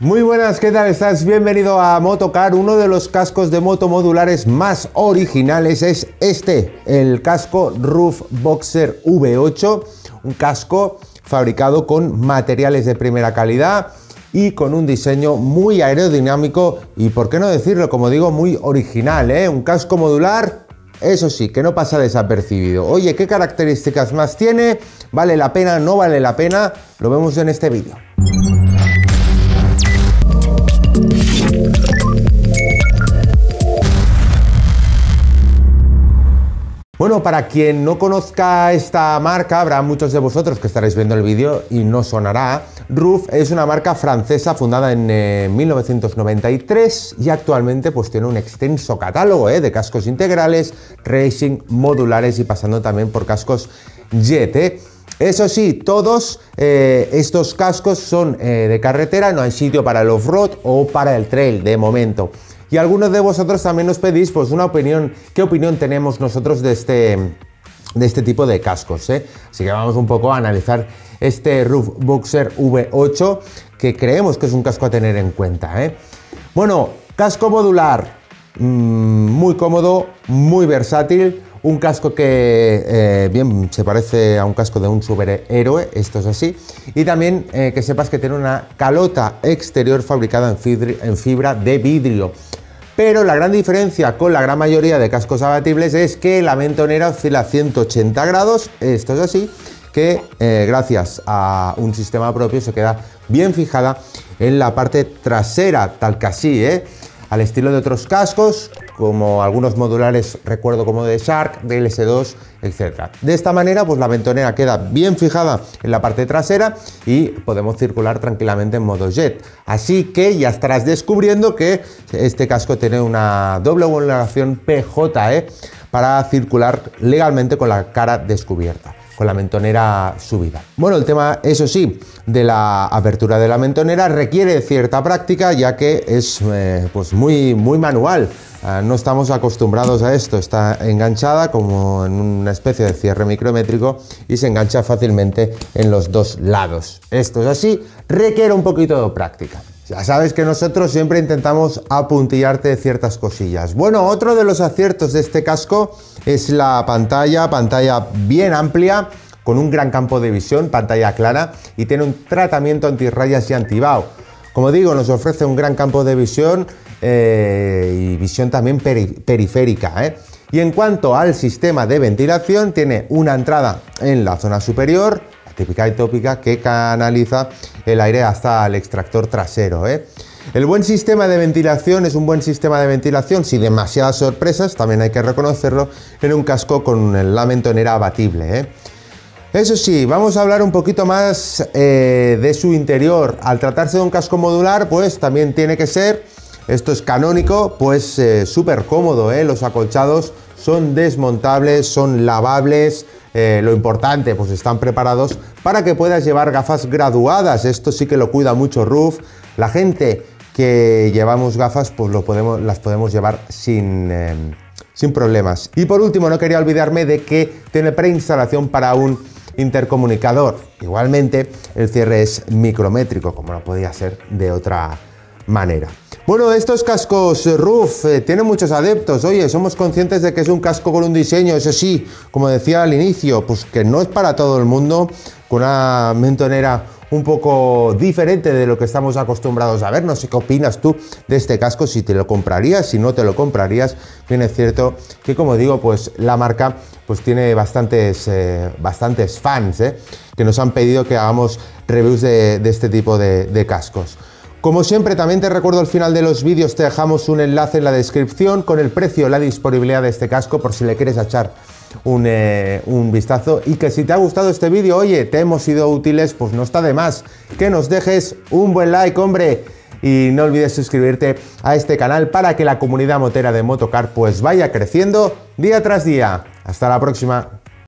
Muy buenas, ¿qué tal estás? Bienvenido a Motocar. Uno de los cascos de moto modulares más originales es este, el casco Roof Boxer V8, un casco fabricado con materiales de primera calidad y con un diseño muy aerodinámico y, por qué no decirlo, como digo, muy original, ¿eh? Un casco modular, eso sí, que no pasa desapercibido. Oye, ¿qué características más tiene? ¿Vale la pena? ¿No vale la pena? Lo vemos en este vídeo. Bueno, para quien no conozca esta marca, habrá muchos de vosotros que estaréis viendo el vídeo y no sonará. Roof es una marca francesa fundada en 1993 eh, y actualmente pues tiene un extenso catálogo eh, de cascos integrales, racing, modulares y pasando también por cascos Jet. Eh. Eso sí, todos estos cascos son de carretera, no hay sitio para el off-road o para el trail de momento. Y algunos de vosotros también nos pedís pues una opinión, qué opinión tenemos nosotros de este, de este tipo de cascos. Eh? Así que vamos un poco a analizar este Roof Boxer V8 que creemos que es un casco a tener en cuenta. ¿eh? Bueno, casco modular, mm, muy cómodo, muy versátil. Un casco que eh, bien se parece a un casco de un superhéroe, esto es así. Y también que sepas que tiene una calota exterior fabricada en fibra de vidrio. Pero la gran diferencia con la gran mayoría de cascos abatibles es que la mentonera oscila a 180 grados, esto es así, que eh, gracias a un sistema propio se queda bien fijada en la parte trasera, tal que así, ¿eh? al estilo de otros cascos, como algunos modulares, recuerdo como de Shark, DLS2, etc. De esta manera, pues la ventonera queda bien fijada en la parte trasera y podemos circular tranquilamente en modo jet. Así que ya estarás descubriendo que este casco tiene una doble homologación PJE para circular legalmente con la cara descubierta con la mentonera subida. Bueno, el tema, eso sí, de la apertura de la mentonera requiere cierta práctica ya que es eh, pues muy, muy manual. Ah, no estamos acostumbrados a esto, está enganchada como en una especie de cierre micrométrico y se engancha fácilmente en los dos lados. Esto es así, requiere un poquito de práctica. Ya sabes que nosotros siempre intentamos apuntillarte ciertas cosillas. Bueno, otro de los aciertos de este casco es la pantalla, pantalla bien amplia, con un gran campo de visión, pantalla clara y tiene un tratamiento antirrayas y antibao. Como digo, nos ofrece un gran campo de visión eh, y visión también periférica. ¿eh? Y en cuanto al sistema de ventilación, tiene una entrada en la zona superior, típica y tópica, que canaliza el aire hasta el extractor trasero. ¿eh? El buen sistema de ventilación es un buen sistema de ventilación sin demasiadas sorpresas, también hay que reconocerlo, en un casco con la mentonera abatible. ¿eh? Eso sí, vamos a hablar un poquito más eh, de su interior. Al tratarse de un casco modular, pues también tiene que ser, esto es canónico, pues súper cómodo. Los acolchados son desmontables, son lavables, eh, lo importante, pues están preparados para que puedas llevar gafas graduadas. Esto sí que lo cuida mucho Roof. La gente que llevamos gafas, pues las podemos llevar sin, sin problemas. Y por último, no quería olvidarme de que tiene preinstalación para un intercomunicador. Igualmente, el cierre es micrométrico, como no podía ser de otra manera. Bueno, estos cascos Roof eh, tienen muchos adeptos. Oye, somos conscientes de que es un casco con un diseño, eso sí, como decía al inicio, pues que no es para todo el mundo, con una mentonera un poco diferente de lo que estamos acostumbrados a ver. No sé qué opinas tú de este casco, si te lo comprarías, si no te lo comprarías. Bien es cierto que, como digo, pues la marca pues tiene bastantes, eh, bastantes fans eh, que nos han pedido que hagamos reviews de, este tipo de cascos. Como siempre, también te recuerdo al final de los vídeos te dejamos un enlace en la descripción con el precio la disponibilidad de este casco por si le quieres echar un, eh, un, vistazo y que si te ha gustado este vídeo, oye, te hemos sido útiles, pues no está de más que nos dejes un buen like, hombre, y no olvides suscribirte a este canal para que la comunidad motera de Motocar pues vaya creciendo día tras día. Hasta la próxima.